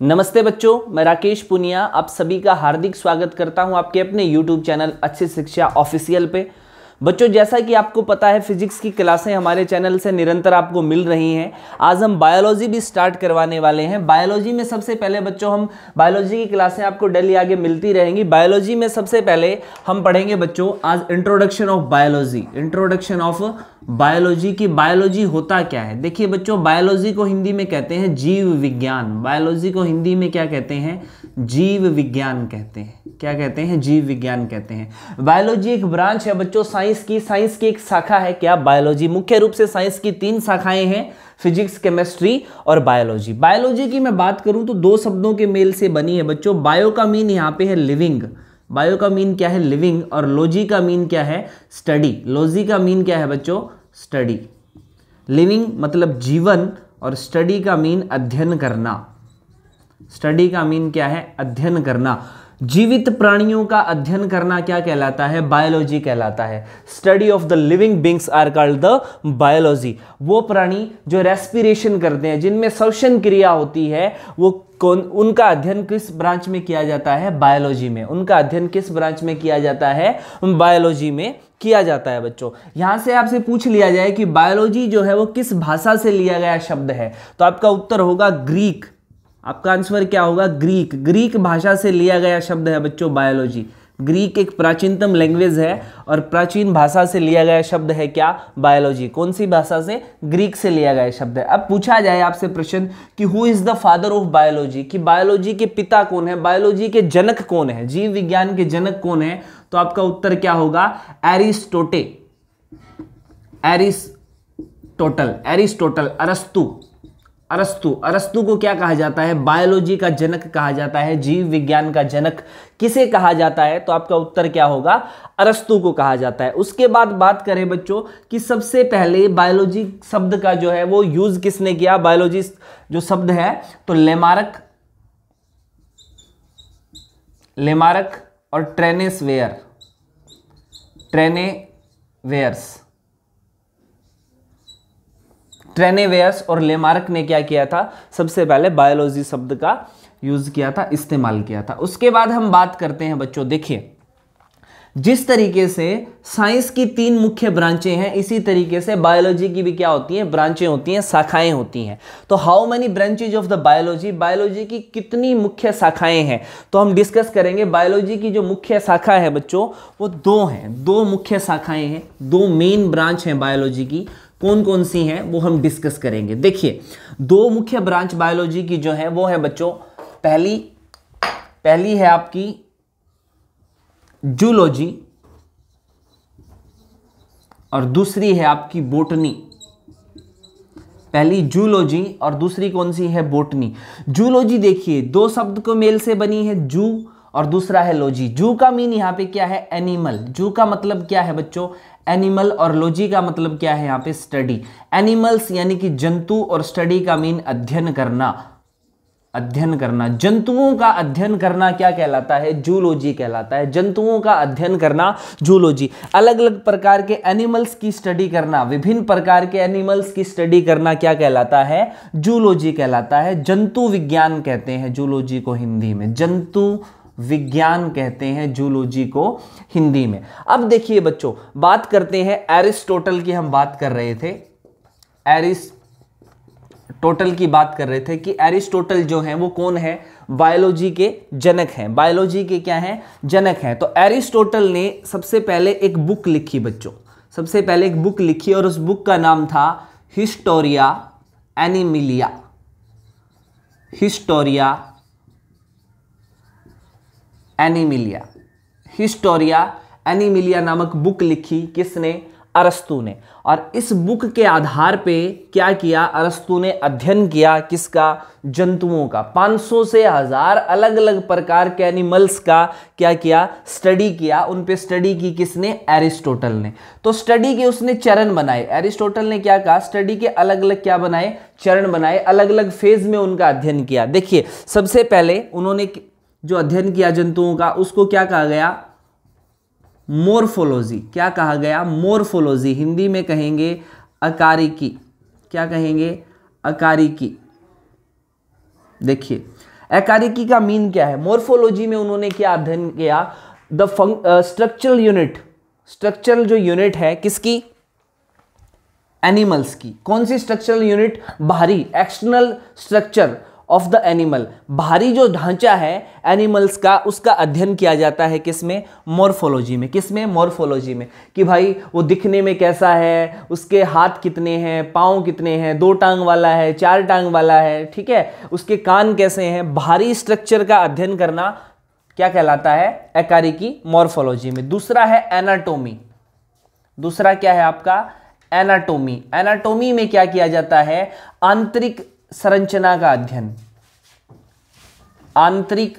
नमस्ते बच्चों, मैं राकेश पुनिया आप सभी का हार्दिक स्वागत करता हूँ आपके अपने YouTube चैनल अच्छी शिक्षा ऑफिशियल पे। बच्चों, जैसा कि आपको पता है, फिजिक्स की क्लासें हमारे चैनल से निरंतर आपको मिल रही हैं। आज हम बायोलॉजी भी स्टार्ट करवाने वाले हैं। बायोलॉजी में सबसे पहले बच्चों, हम बायोलॉजी की क्लासें आपको डेली आगे मिलती रहेंगी। बायोलॉजी में सबसे पहले हम पढ़ेंगे बच्चों, आज introduction of biology introduction of biology की बायोलॉजी होता क्या है? देखिए बच्चों, बायोलॉजी को हिंदी में कहते हैं जीव विज्ञान। बायोलॉजी को हिंदी में क्या कहते हैं? जीव विज्ञान कहते हैं। क्या कहते हैं? जीव विज्ञान कहते हैं। बायोलॉजी एक ब्रांच है बच्चों, साइंस की। साइंस की एक शाखा है क्या? बायोलॉजी। मुख्य रूप से साइंस की तीन शाखाएँ हैं, फिजिक्स, केमिस्ट्री और बायोलॉजी। बायोलॉजी की मैं बात करूँ तो दो शब्दों के मेल से बनी है बच्चों। बायो का मीन यहाँ पे है लिविंग। बायो का मीन क्या है? लिविंग और लॉजी का मीन क्या है? स्टडी लॉजी का मीन क्या है बच्चों? स्टडी लिविंग मतलब जीवन और स्टडी का मीन अध्ययन करना. स्टडी का मीन क्या है? अध्ययन करना. जीवित प्राणियों का अध्ययन करना क्या कहलाता है? बायोलॉजी कहलाता है। Study of the living beings are called the biology वो प्राणी जो रेस्पिरेशन करते हैं, जिनमें श्वसन क्रिया होती है, वो कौन, उनका अध्ययन किस ब्रांच में किया जाता है? बायोलॉजी में। उनका अध्ययन किस ब्रांच में किया जाता है? बायोलॉजी में किया जाता है, बच्चों। यहाँ से आपसे पूछ लिया जाए कि बायोलॉजी जो है, वो किस भाषा से लिया गया शब्द है? तो आपका उत्तर होगा ग्रीक आपका आंसर क्या होगा? ग्रीक ग्रीक भाषा से लिया गया शब्द है बच्चों बायोलॉजी ग्रीक एक प्राचीनतम लैंग्वेज है और प्राचीन भाषा से लिया गया शब्द है क्या? बायोलॉजी कौन सी भाषा से? ग्रीक से लिया गया शब्द है। अब पूछा जाए आपसे प्रश्न कि who is the father of biology कि बायोलॉजी के पिता कौन है? बायोलॉजी के जनक कौन है? जीव विज्ञान के जनक कौन है? तो आपका उत्तर क्या होगा? एरिस्टोटे एरिस्टोटल एरिस्टोटल अरस्तु. अरस्तु। अरस्तु को क्या कहा जाता है? बायोलॉजी का जनक कहा जाता है, जीव विज्ञान का जनक किसे कहा जाता है? तो आपका उत्तर क्या होगा? अरस्तु को कहा जाता है। उसके बाद बात करें बच्चों कि सबसे पहले बायोलॉजी शब्द का जो है वो यूज़ किसने किया? बायोलॉजी जो शब्द है तो लेमारक लेमारक और ट्रेनेस वेयर ट्रेने वेयर्स ट्रेनेवेयर्स और लेमार्क ने क्या किया था? सबसे पहले बायोलॉजी शब्द का यूज़ किया था, इस्तेमाल किया था। उसके बाद हम बात करते हैं बच्चों, देखिए, जिस तरीके से साइंस की तीन मुख्य ब्रांचें हैं, इसी तरीके से बायोलॉजी की भी क्या होती हैं? ब्रांचें होती हैं, शाखाएँ होती हैं। तो how many branches of the biology biology की कितनी मुख्य शाखाएँ हैं? तो हम डिस्कस करेंगे बायोलॉजी की जो मुख्य शाखा है बच्चों, वो दो हैं। दो मुख्य शाखाएँ हैं, दो मेन ब्रांच हैं बायोलॉजी की। कौन कौन सी हैं, वो हम डिस्कस करेंगे। देखिए, दो मुख्य ब्रांच बायोलॉजी की जो है, वो है बच्चों, पहली पहली है आपकी जूलॉजी और दूसरी है आपकी बोटनी पहली जूलॉजी और दूसरी कौन सी है बोटनी जूलॉजी देखिए, दो शब्द को मेल से बनी है, जू और दूसरा है लोजी जू का मीन यहाँ पे क्या है? एनिमल जू का मतलब क्या है बच्चों? एनिमल और लॉजी का मतलब क्या है यहाँ पे? स्टडी एनिमल्स यानी कि जंतु और स्टडी का मीन अध्ययन करना। अध्ययन करना। जंतुओं का अध्ययन करना क्या कहलाता है? जूलॉजी कहलाता है। जंतुओं का अध्ययन करना जूलॉजी अलग अलग प्रकार के एनिमल्स की स्टडी करना। विभिन्न प्रकार के एनिमल्स की स्टडी करना क्या कहलाता है? जूलॉजी कहलाता है। जंतु विज्ञान कहते हैं जूलॉजी को हिंदी में। जंतु विज्ञान कहते हैं जूलॉजी को हिंदी में। अब देखिए बच्चों, बात करते हैं एरिस्टोटल की, हम बात कर रहे थे। एरिस, टोटल की बात कर रहे थे कि एरिस्टोटल जो है, वो कौन है? बायोलॉजी के जनक हैं। बायोलॉजी के क्या हैं? जनक हैं। तो एरिस्टोटल ने सबसे पहले एक बुक लिखी बच्चों। सबसे पहले एक बुक लिखी और उस बुक का नाम था Historia Animalium. Historia Animalium. Historia, Animalium नामक बुक लिखी किसने? अरस्तु ने। और इस बुक के आधार पे क्या किया? अरस्तु ने अध्ययन किया किसका? जंतुओं का। 500 से हज़ार अलग अलग प्रकार के एनिमल्स का क्या किया? स्टडी किया। उन पे स्टडी की किसने? एरिस्टोटल ने। तो स्टडी के उसने चरण बनाए। एरिस्टोटल ने क्या कहा? स्टडी के अलग अलग क्या बनाए? चरण बनाए। अलग अलग फ़ेज़ में उनका अध्ययन किया। देखिए, सबसे पहले उन्होंने जो अध्ययन किया जंतुओं का, उसको क्या कहा गया? मोरफोलॉजी। क्या कहा गया? मोरफोलॉजी। हिंदी में कहेंगे अकारिकी। क्या कहेंगे? अकारिकी। देखिए, अकारिकी का मीन क्या है? मोर्फोलॉजी में उन्होंने क्या अध्ययन किया? द स्ट्रक्चरल यूनिट स्ट्रक्चरल जो यूनिट है, किसकी? एनिमल्स की। कौन सी स्ट्रक्चरल यूनिट बाहरी external structure of the animal भारी जो ढांचा है एनिमल्स का, उसका अध्ययन किया जाता है किसमें? मॉर्फोलॉजी में। किसमें? मॉर्फोलॉजी में। कि भाई, वो दिखने में कैसा है? उसके हाथ कितने हैं? पाँव कितने हैं? दो टांग वाला है, चार टांग वाला है, ठीक है? उसके कान कैसे हैं? भारी स्ट्रक्चर का अध्ययन करना क्या कहलाता है? एकारी की मॉर्फोलॉजी में। दूसरा है एनाटोमी दूसरा क्या है आपका? एनाटोमी एनाटोमी में क्या किया जाता है? आंतरिक संरचना का अध्ययन आंतरिक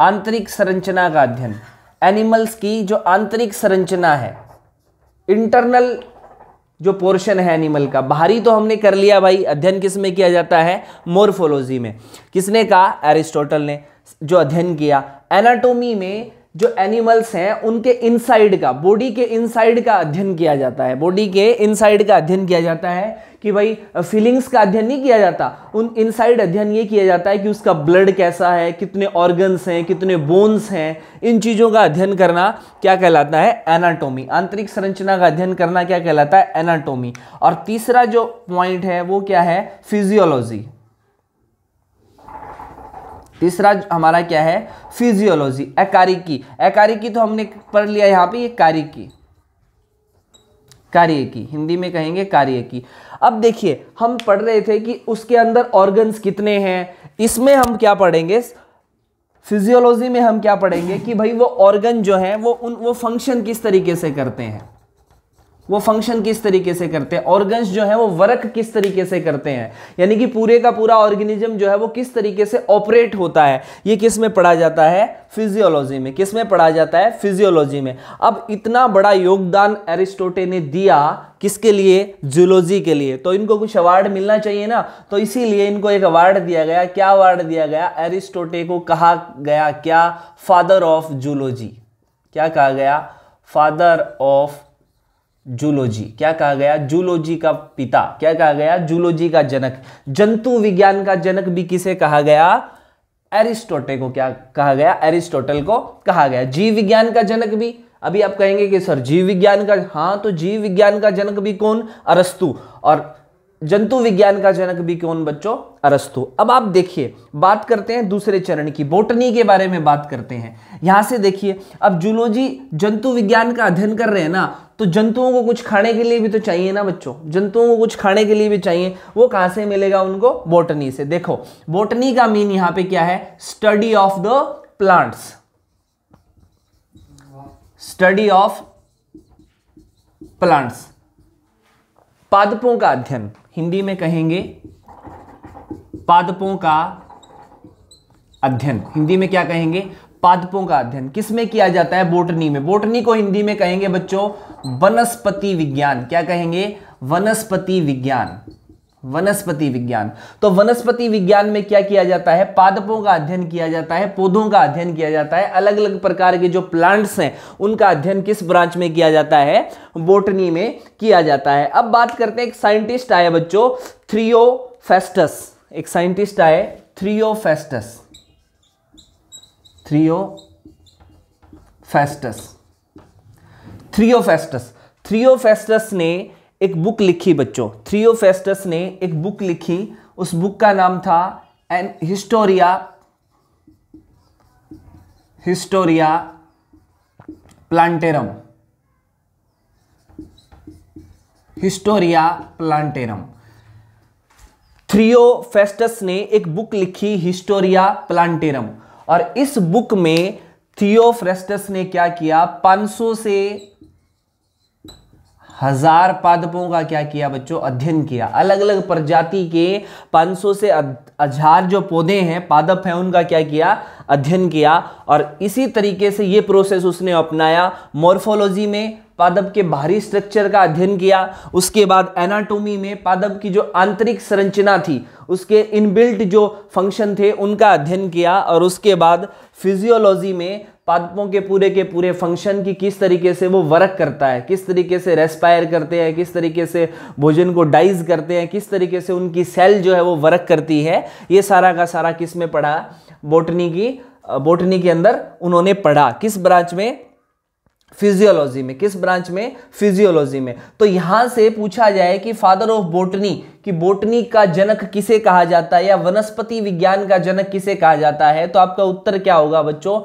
आंतरिक संरचना का अध्ययन एनिमल्स की जो आंतरिक संरचना है इंटरनल जो पोर्शन है एनिमल का, बाहरी तो हमने कर लिया भाई, अध्ययन किसमें किया जाता है? मोर्फोलॉजी में। किसने कहा? एरिस्टोटल ने जो अध्ययन किया। एनाटोमी में जो एनिमल्स हैं, उनके इनसाइड का बॉडी के इनसाइड का अध्ययन किया जाता है। बॉडी के इनसाइड का अध्ययन किया जाता है कि भाई फीलिंग्स का अध्ययन नहीं किया जाता। उन इनसाइड अध्ययन ये किया जाता है कि उसका ब्लड कैसा है, कितने ऑर्गन्स हैं, कितने बोन्स हैं। इन चीज़ों का अध्ययन करना क्या कहलाता है? एनाटोमी आंतरिक संरचना का अध्ययन करना क्या कहलाता है? एनाटोमी और तीसरा जो पॉइंट है, वो क्या है? फिजियोलॉजी तीसरा हमारा क्या है? फिजियोलॉजी एकारिकी। एकारिकी तो हमने पढ़ लिया यहाँ पे, ये कारिकी। कार्य की हिंदी में कहेंगे कार्य की अब देखिए, हम पढ़ रहे थे कि उसके अंदर ऑर्गन्स कितने हैं? इसमें हम क्या पढ़ेंगे? फिजियोलॉजी में हम क्या पढ़ेंगे कि भाई वो ऑर्गन जो है, वो उन, वो फ़ंक्शन किस तरीके से करते हैं? वो फ़ंक्शन किस तरीके से करते हैं? ऑर्गन्स जो है, वो वर्क किस तरीके से करते हैं? यानी कि पूरे का पूरा ऑर्गेनिज्म जो है, वो किस तरीके से ऑपरेट होता है? ये किसमें पढ़ा जाता है? फिजियोलॉजी में। किसमें पढ़ा जाता है? फिजियोलॉजी में। अब इतना बड़ा योगदान एरिस्टोटे ने दिया किसके लिए? जूलॉजी के लिए। तो इनको कुछ अवार्ड मिलना चाहिए ना? तो इसीलिए इनको एक अवार्ड दिया गया। क्या अवार्ड दिया गया? एरिस्टोटे को कहा गया क्या? फादर ऑफ़ जूलॉजी क्या कहा गया? Father of zoology. क्या कहा गया? जूलोजी का पिता। क्या कहा गया? जूलोजी का जनक। जंतु विज्ञान का जनक भी किसे कहा गया? एरिस्टोटे को क्या कहा गया? एरिस्टोटल को कहा गया। जीव विज्ञान का जनक भी। अभी आप कहेंगे कि सर, जीव विज्ञान का हाँ तो जीव विज्ञान का जनक भी कौन? अरस्तु। और जंतु विज्ञान का जनक भी कौन बच्चों? अरस्तु। अब आप देखिए, बात करते हैं दूसरे चरण की, बोटनी के बारे में बात करते हैं। यहाँ से देखिए, अब जूलॉजी जंतु विज्ञान का अध्ययन कर रहे हैं ना तो जंतुओं को कुछ खाने के लिए भी तो चाहिए ना बच्चों? जंतुओं को कुछ खाने के लिए भी चाहिए। वो कहाँ से मिलेगा उनको? बोटनी से। देखो, बोटनी का मीन यहाँ पे क्या है? Study of the plants study of plants पादपों का अध्ययन। हिंदी में कहेंगे पादपों का अध्ययन। हिंदी में क्या कहेंगे? पादपों का अध्ययन। किसमें किया जाता है? बोटनी में। बोटनी को हिंदी में कहेंगे बच्चों, वनस्पति विज्ञान। क्या कहेंगे? वनस्पति विज्ञान। वनस्पति विज्ञान। तो वनस्पति विज्ञान में क्या किया जाता है? पादपों का अध्ययन किया जाता है, पौधों का अध्ययन किया जाता है अलग अलग प्रकार के जो प्लांट्स हैं, उनका अध्ययन किस ब्रांच में किया जाता है? बोटनी में किया जाता है। अब बात करते हैं एक साइंटिस्ट आए बच्चों, थ्रियोफेस्टस। एक साइंटिस्ट आए, थ्रियोफेस्टस। थ्रियोफेस्टस। थ्रियोफेस्टस। थ्रियोफेस्टस ने एक बुक लिखी बच्चों। थ्रियोफेस्टस ने एक बुक लिखी। उस बुक का नाम था N Historia Historia Plantarum Historia Plantarum Theophrastus ने एक बुक लिखी हिस्टोरिया प्लांटेरम और इस बुक में थियोफ्रेस्टस ने क्या किया? 500 से हज़ार पादपों का क्या किया बच्चों? अध्ययन किया। अलग अलग प्रजाति के 500 से हज़ार जो पौधे हैं, पादप हैं, उनका क्या किया? अध्ययन किया। और इसी तरीके से ये प्रोसेस उसने अपनाया। मॉर्फोलॉजी में पादप के बाहरी स्ट्रक्चर का अध्ययन किया। उसके बाद एनाटोमी में पादप की जो आंतरिक संरचना थी, उसके इनबिल्ट जो फ़ंक्शन थे, उनका अध्ययन किया। और उसके बाद फिजियोलॉजी में पादपों के पूरे के पूरे फ़ंक्शन की किस तरीके से वो वर्क करता है, किस तरीके से रेस्पायर करते हैं, किस तरीके से भोजन को डाइज करते हैं, किस तरीके से उनकी सेल जो है वो वर्क करती है, ये सारा का सारा किसमें पढ़ा? बोटनी की बोटनी के अंदर उन्होंने पढ़ा। किस ब्रांच में? फिजियोलॉजी में, किस ब्रांच में? फिजियोलॉजी में। तो यहाँ से पूछा जाए कि फादर ऑफ़ बोटनी कि बोटनी का जनक किसे कहा जाता है या वनस्पति विज्ञान का जनक किसे कहा जाता है? तो आपका उत्तर क्या होगा बच्चों?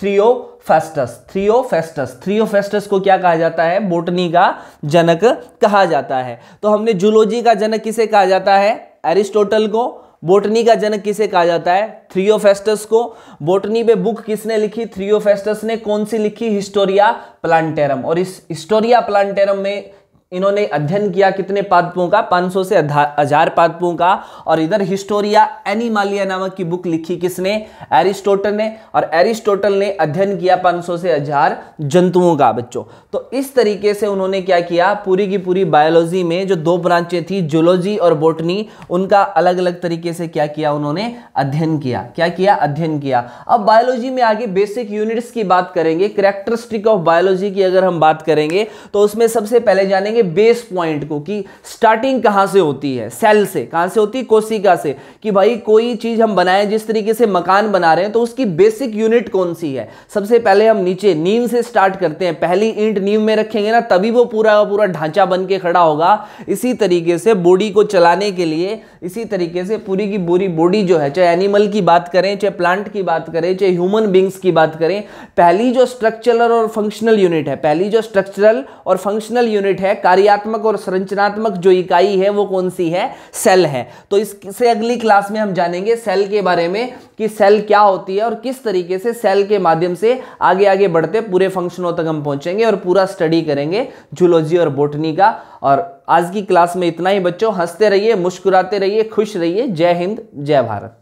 थ्रियोफेस्टस थ्रियोफेस्टस थ्रियोफेस्टस को क्या कहा जाता है? बोटनी का जनक कहा जाता है। तो हमने जूलॉजी का जनक किसे कहा जाता है? एरिस्टोटल को। बोटनी का जनक किसे कहा जाता है? थ्रियोफेस्टस को। बोटनी पे बुक किसने लिखी? थ्रियोफेस्टस ने। कौन सी लिखी? हिस्टोरिया प्लांटेरम और इस हिस्टोरिया प्लांटेरम में इन्होंने अध्ययन किया कितने पादपों का? 500 से हज़ार पादपों का। और इधर हिस्टोरिया एनिमालिया नामक की बुक लिखी किसने? एरिस्टोटल ने। और एरिस्टोटल ने अध्ययन किया 500 से हज़ार जंतुओं का, बच्चों। तो इस तरीके से उन्होंने क्या किया? पूरी की पूरी बायोलॉजी में जो दो ब्रांचें थी, जोलॉजी और बोटनी, उनका अलग अलग तरीके से क्या किया उन्होंने? अध्ययन किया। क्या किया? अध्ययन किया। अब बायोलॉजी में आगे बेसिक यूनिट्स की बात करेंगे। करेक्टरिस्टिक ऑफ़ बायोलॉजी की अगर हम बात करेंगे तो उसमें सबसे पहले जानेंगे देखेंगे बेस पॉइंट को कि स्टार्टिंग कहाँ से होती है? सेल से। कहाँ से होती है? कोशिका से। कि भाई कोई चीज़ हम बनाए, जिस तरीके से मकान बना रहे हैं तो उसकी बेसिक यूनिट कौन सी है? सबसे पहले हम नीचे नींव से स्टार्ट करते हैं। पहली ईंट नींव में रखेंगे ना, तभी वो पूरा पूरा ढांचा बन के खड़ा होगा। इसी तरीके से बॉडी को चलाने के लिए, इसी तरीके से पूरी की पूरी बॉडी जो है, चाहे एनिमल की बात करें, चाहे प्लांट की बात करें, चाहे ह्यूमन बींग्स की बात करें, पहली जो स्ट्रक्चरल और फंक्शनल यूनिट है, पहली जो स्ट्रक्चरल और फंक्शनल यूनिट है कार्यात्मक और संरचनात्मक जो इकाई है, वो कौन सी है? सेल है। तो इससे अगली क्लास में हम जानेंगे सेल के बारे में कि सेल क्या होती है और किस तरीके से सेल के माध्यम से आगे आगे बढ़ते पूरे फंक्शनों तक हम पहुँचेंगे और पूरा स्टडी करेंगे जूलॉजी और बोटनी का। और आज की क्लास में इतना ही बच्चों, हँसते रहिए, मुस्कुराते रहिए, खुश रहिए। जय हिंद, जय भारत।